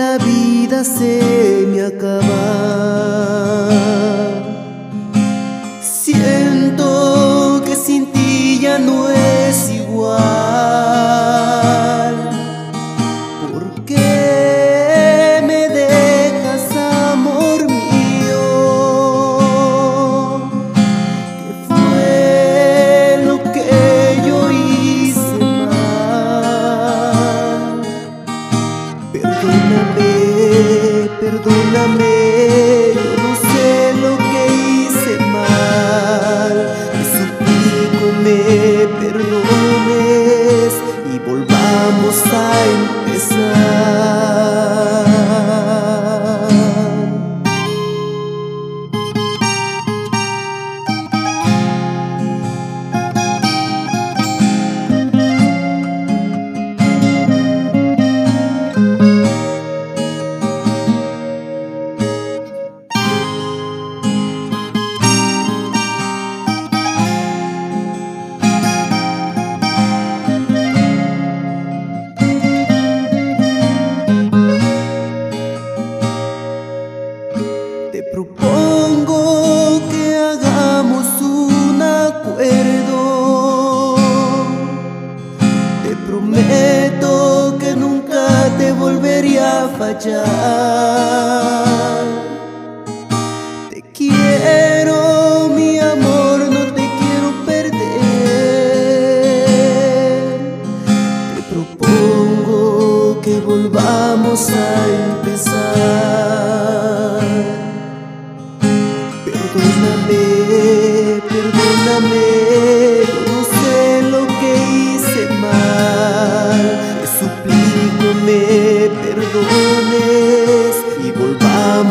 la vida se me acaba. Perdóname, yo no sé lo que hice mal. Te suplico me perdones y volvamos a empezar. Te quiero, mi amor, no te quiero perder. Te propongo que volvamos a empezar. Perdóname, perdóname,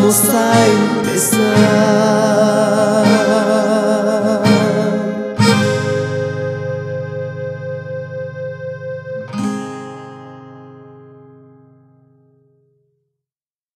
perdones y volvamos a empezar.